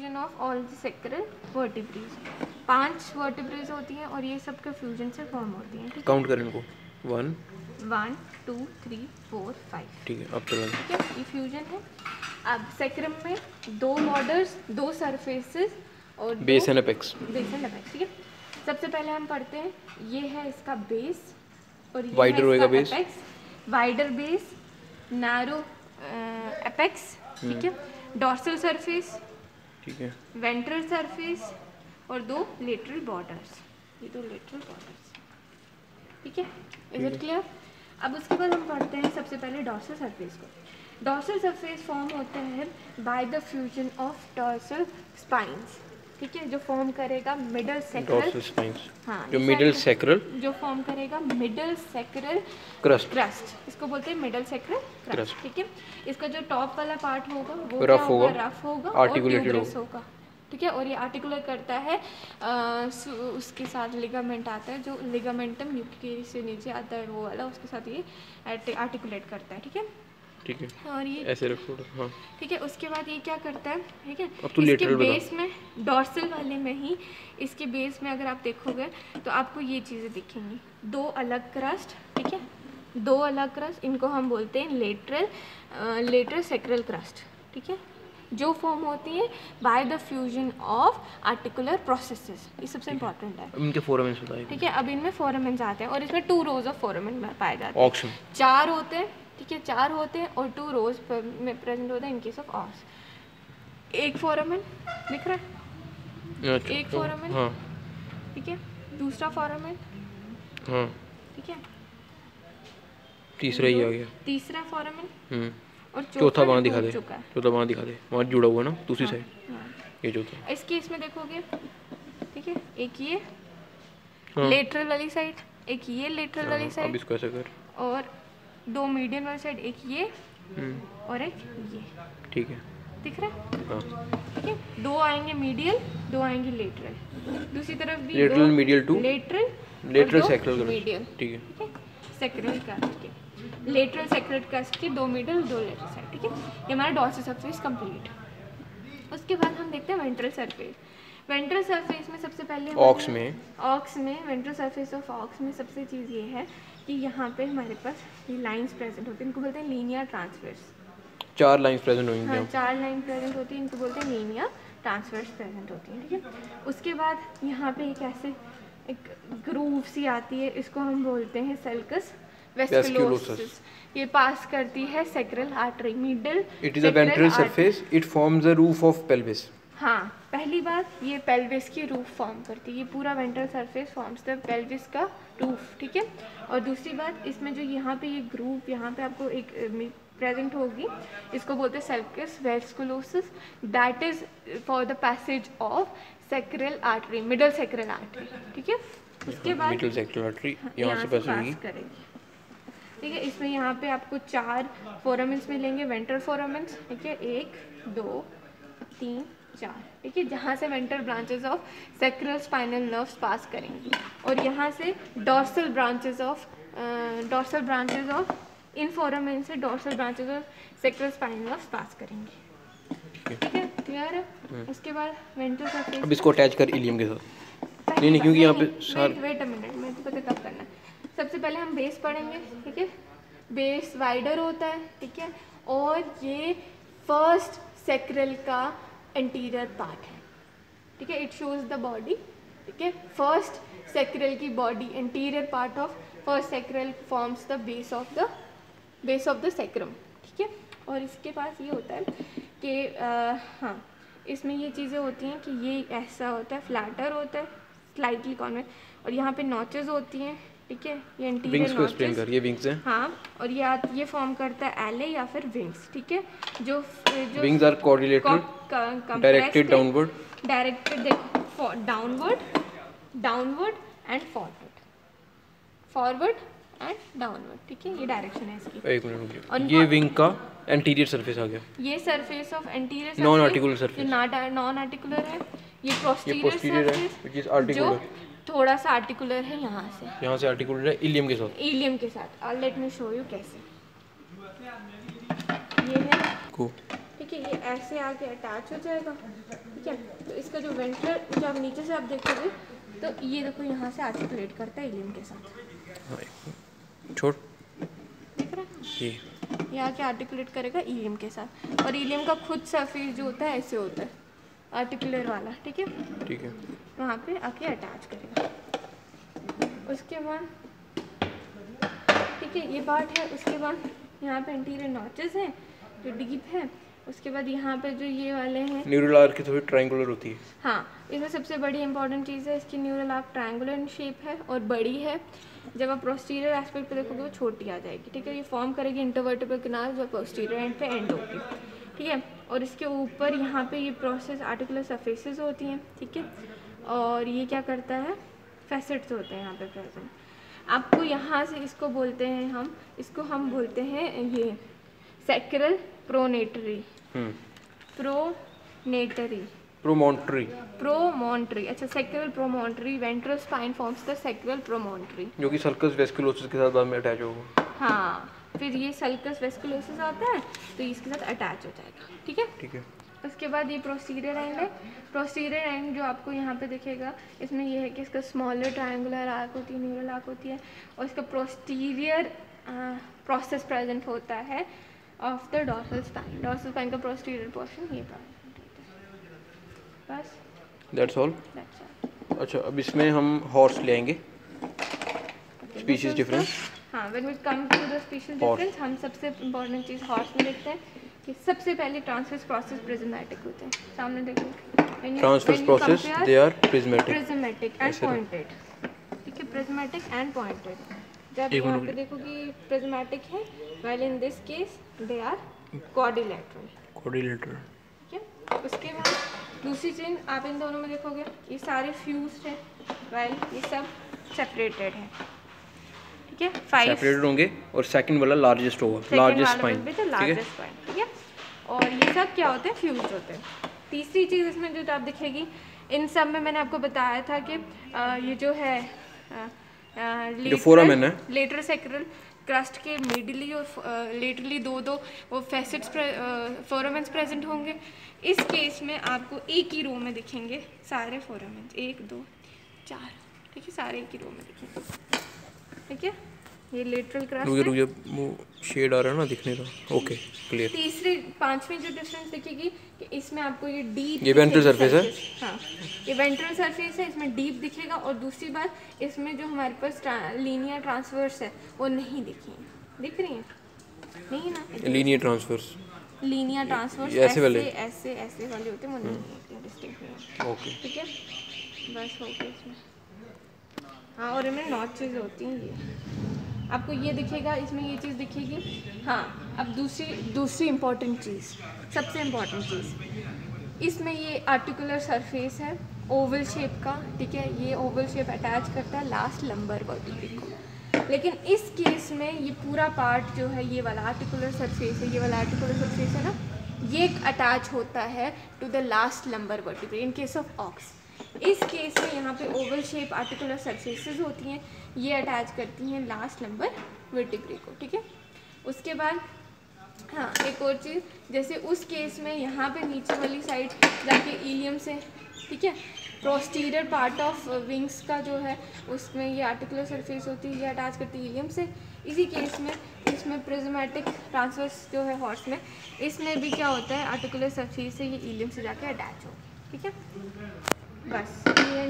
Fusion of all the sacral vertebrae पाँच vertebrae होती हैं और ये सब के फ्यूजन से फॉर्म होती हैं काउंट करें इनको। One one two three four five ठीक है अब चलो। ठीक है? ये फ्यूजन है। अब सेक्रम में दो बॉर्डर्स दो सरफेसेस और base and apex base and apex ठीक है? सबसे पहले हम पढ़ते हैं ये है इसका बेस और ये है होएगा base? apex. Wider base narrow apex ठीक है? डॉर्सल सरफेस ठीक है। वेंट्रल सरफेस और दो लेटरल बॉर्डर्स ये दो लेटरल बॉर्डर्स ठीक है? इज़ इट क्लियर अब उसके बाद हम पढ़ते हैं सबसे पहले डॉर्सल सरफेस को। डॉर्सल सरफेस फॉर्म होता है by the fusion of dorsal spines ठीक है जो फॉर्म करेगा मिडल सेक्रल हाँ जो ये मिडिल सैक्रल जो फॉर्म करेगा मिडल सेक्रल क्रस्ट क्रस्ट इसको बोलते हैं मिडल सेक्रल क्रस्ट ठीक है? इसका जो टॉप वाला पार्ट होगा वो क्या होगा, रफ होगा और होगा. ठीक है? और ये आर्टिकुलर करता है सु- उसके साथ लिगामेंट आता है जो लिगामेंटम न्यूक्लियरी से नीचे आता है वो वाला उसके साथ ये आर्टिकुलेट करता है ठीक है? ठीक है। और ये ऐसे रखो हाँ। ठीक है उसके बाद ये क्या करता है ठीक है? अब तू इसके बेस में डॉर्सल वाले में ही इसके बेस में अगर आप देखोगे तो आपको ये चीज़ें दिखेंगी। दो अलग क्रस्ट ठीक है? दो अलग क्रस्ट इनको हम बोलते हैं लेटरल लेटरल सेक्रल क्रस्ट ठीक है? जो फॉर्म होती है by the fusion of articular processes ये सबसे इंपॉर्टेंट है। इनके बताइए। ठीक है अब इनमें फोरमेंस आते हैं और इसमें टू रोज ऑफ़ फोरमेन पाए जाते हैं। चार होते हैं ठीक है चार होते हैं और टू रोज में प्रेजेंट होता है इन केस ऑफ़ ऑर्स एक फोरमन दिख रहा है? एक तो- foramen? हाँ। ठीक है। दूसरा फोरमन हाँ। ठीक है। तीसरा ही आ गया। तीसरा फोरमन हम्म। और चौथा वहाँ दिखा दे। चौथा वहाँ दिखा दे। वहाँ जुड़ा हुआ ना दूसरी साइड हाँ। ये चौथा। इस केस में देखोगे ठीक है एक ये हाँ। लेटरल वाली साइड एक ये लेटरल वाली हाँ, अब इसको ऐसा कर। और दो मीडियम वाली साइड एक ये हम्म, और एक ये। ठीक है। दिख रहा है? हाँ। ठीक है। दो आएँगे मीडियल दो आएँगे लेटरल दूसरी तरफ़ भी lateral medial to lateral lateral sacral medial ठीक है। ठीक है? सेक्रल कास्ट के लेटरल सेक्रेट कास्ट के दो मिडल दो लेटर साइड ठीक है? ये हमारा डॉर्सल सरफेस कंप्लीट उसके बाद हम देखते हैं वेंट्रल सरफेस वेंट्रल सरफेस में सबसे पहले ऑक्स में। ऑक्स में वेंट्रल सरफेस ऑफ़ ऑक्स में सबसे चीज़ ये है कि यहाँ पे हमारे पास ये लाइंस प्रेजेंट होती हैं। इनको बोलते हैं लीनियर ट्रांसफर्स चार लाइंस प्रेजेंट होंगी। हाँ चार लाइन प्रेजेंट होती है। इनको बोलते हैं लीनियर ट्रांसफर्स प्रेजेंट होती हैं ठीक है? उसके बाद यहाँ पे एक ऐसे एक ग्रूव सी आती है। इसको हम बोलते हैं सेल्कस वेस्कुलोसिस ये पास करती है sacral artery middle it is a ventral surface it forms the roof of pelvis हाँ पहली बात ये पेल्विस की रूफ फॉर्म करती है। ये पूरा ventral surface forms the pelvis का रूफ ठीक है? और दूसरी बात इसमें जो यहाँ पे ये ग्रूप यहाँ पे आपको एक प्रेजेंट होगी इसको बोलते हैं sulcus vasculosus that is for the passage of sacral artery middle sacral artery ठीक है? उसके बाद मिडल सेक्टर आर्टरी यहाँ से पास करेंगे। ठीक है इसमें यहाँ पे आपको चार फोरामेंट्स मिलेंगे वेंट्रल फोरामेंट्स ठीक है? एक दो तीन चार ठीक है जहाँ से ventral branches of sacral spinal nerves pass करेंगी और यहाँ से dorsal branches of dorsal branches of in foramen से dorsal branches of sacral spinal nerves pass करेंगे। ठीक है? क्लियर है? उसके बाद वेंट्रल सरफेस अब इसको अटैच कर इलियम के साथ। नहीं, नहीं, क्योंकि यहाँ पे सार- वेट अ मिनट मैं तो पता कब करना सबसे पहले हम बेस पढ़ेंगे ठीक है? बेस वाइडर होता है ठीक है? और ये फ़र्स्ट सेक्रल का एंटीरियर पार्ट है। ठीक है? इट शोज़ द बॉडी ठीक है? फ़र्स्ट सेक्रल की body anterior part of first sacral forms the base of the base of the sacrum ठीक है? और इसके पास ये होता है कि हाँ इसमें ये चीज़ें होती हैं कि ये ऐसा होता है फ्लैटर होता है स्लाइटली कॉन्वेक्स और यहाँ पे नॉचेस होती हैं। ठीक है? ये विंग्स इंटीरियर को एक्सप्लेन कर ये विंग्स हैं। हाँ और ये आ- ये फॉर्म करता है एले या फिर विंग्स ठीक है? जो जो wings are coordinated directed downward directed देखो downward downward and forward forward and downward ठीक है? ये डायरेक्शन है इसकी। एक मिनट रुकिए। और ये विंग का एंटीरियर सरफेस आ गया। ये surface of anterior Non-articular surface. Non articular है। ये posterior surface which is articular थोड़ा सा आर्टिकुलर है यहाँ से। यहाँ से आर्टिकुलर है इलियम के साथ। इलियम के साथ। और लेट मी शो यू कैसे। ये है। को ठीक है ये ऐसे आके अटैच हो जाएगा। ठीक है तो इसका जो वेंट्रल जो आप नीचे से आप देखोगे तो ये देखो यहाँ से आर्टिकुलेट करता है इलियम के साथ। हाँ, छोड़। दिख रहा है? ये। आके आर्टिकुलेट करेगा इलियम के साथ। और इलियम का खुद सरफेस जो होता है ऐसे होता है। आर्टिकुलर वाला ठीक है? ठीक है। वहाँ पे आके अटैच करेगा। उसके बाद ठीक है ये पार्ट है उसके बाद यहाँ पे इंटीरियर नॉचेस हैं जो डीप है उसके बाद यहाँ पे जो ये वाले हैं। न्यूरल आर्क की थोड़ी ट्रायंगुलर होती है। हाँ इसमें सबसे बड़ी इंपॉर्टेंट चीज़ है इसकी neural arch triangular in shape है और बड़ी है। जब आप प्रोस्टीरियर एस्पेक्ट पे देखोगे वो छोटी आ जाएगी ठीक है? ये फॉर्म करेगी इंटरवर्टेबल किनार जो प्रोस्टीरियर एंड पे एंड होगी ठीक है? और इसके ऊपर यहाँ पे ये प्रोसेस आर्टिकुलर सरफेसेस होती हैं ठीक है? और ये क्या करता है? फैसेट्स होते हैं यहाँ पे प्रेजेंट आपको यहाँ से इसको बोलते हैं हम इसको हम बोलते हैं ये sacral pronatory hmm. Promontory promontory promontory अच्छा sacral promontory ventral spine forms the sacral promontory जो कि सर्कस वेस्कुलोसिस के साथ बाद में अटैच होगा। हाँ फिर ये सल्कस वेस्कुलोसिस आता है तो इसके साथ अटैच हो जाएगा। ठीक है? ठीक है। उसके बाद ये प्रोसीरियर एंड है। प्रोसीरियर एंड जो आपको यहाँ पे दिखेगा इसमें ये है कि इसका स्मॉलर ट्रायंगुलर आर्क होती है न्यूरल आर्क होती है और इसका प्रोस्टीरियर प्रोसेस प्रेजेंट होता है of the dorsal spine dorsal spine का प्रोस्टीरियर पोर्शन ये होता है। बस। दैट्स ऑल अच्छा अब इसमें हम हॉर्स ले आएँगे Okay, Species this is difference? the- हाँ we come to the species Horse. difference हम सबसे इम्पोर्टेंट चीज़ हॉर्स में देखते हैं। कि सबसे पहले ट्रांसफर्स प्रोसेस प्रिज्मेटिक होते हैं। सामने देखो। Transverse process they are prismatic ऐसे रहो। pointed ठीक है prismatic and pointed जब यहाँ पे देखो कि prismatic है while in this case they are quadrilateral coordinator ठीक है? उसके बाद दूसरी चीज़ आप इन दोनों में देखोगे ये सारे फ्यूज्ड है while ये सब सेपरेटेड है। ठीक है? फाइव सेपरेटेड होंगे और सेकंड वाला लार्जेस्ट होगा लार्जेस्ट पॉइंट ठीक है? और ये सब क्या होते हैं? फ्यूज होते हैं। तीसरी चीज़ इसमें जो आप दिखेगी इन सब में मैंने आपको बताया था कि अ, ये जो है है। लेटर सेक्रल क्रस्ट के मिडली और लेटरली दो दो वो फैसेट्स फोरामेंट्स प्रेजेंट होंगे। इस केस में आपको एक ही रो में दिखेंगे सारे फोरामेंट्स एक दो चार ठीक है? सारे एक ही रो में दिखेंगे ठीक है? ये लेटरल क्रस्ट रुक रुक वो शेड आ रहा है ना दिखने का ओके क्लियर तीसरी पांचवी जो डिफरेंस दिखेगी कि इसमें आपको ये डीप ये ventral surface है? हाँ ये वेंट्रल सरफेस है इसमें डीप दिखेगा और दूसरी बात इसमें जो हमारे पास लीनियर ट्रांसवर्स है वो नहीं दिखी है दिख रही है? नहीं ना? लीनियर ट्रांसफर्स लीनियर ट्रांसवर्स ऐसे वाले? ऐसे ऐसे वाले होते हैं वो नहीं डिस्टिंक्ट ओके ठीक है? बस हो गया इसमें। हाँ और इनमें नॉचेज होती हैं ये। आपको ये दिखेगा, इसमें ये चीज़ दिखेगी। हाँ अब दूसरी दूसरी इंपॉर्टेंट चीज़, सबसे इंपॉर्टेंट चीज़। इसमें ये आर्टिकुलर सरफेस है ओवल शेप का, ठीक है? ये ओवल शेप अटैच करता है लास्ट लंबर वर्टिब्री को। लेकिन इस केस में ये पूरा पार्ट जो है, ये वाला आर्टिकुलर सरफेस है, ये वाला आर्टिकुलर सरफेस है ना, ये अटैच होता है to the last lumbar vertebrae in case of ox इस केस में यहाँ पे ओवल शेप आर्टिकुलर सरफेसेस होती हैं। ये अटैच करती हैं लास्ट नंबर वर्टिब्रे को, ठीक है? उसके बाद हाँ एक और चीज़, जैसे उस केस में यहाँ पे नीचे वाली साइड जाके इलियम से, ठीक है? प्रोस्टीरियर पार्ट ऑफ़ विंग्स का जो है, उसमें ये आर्टिकुलर सरफेस होती है, ये अटैच करती है इलियम से। इसी केस में, इसमें प्रिज्मेटिक ट्रांसफर्स जो है हॉर्स में, इसमें भी क्या होता है आर्टिकुलर सरफेस से ये इलियम से जाके अटैच हो, ठीक है? बस, ये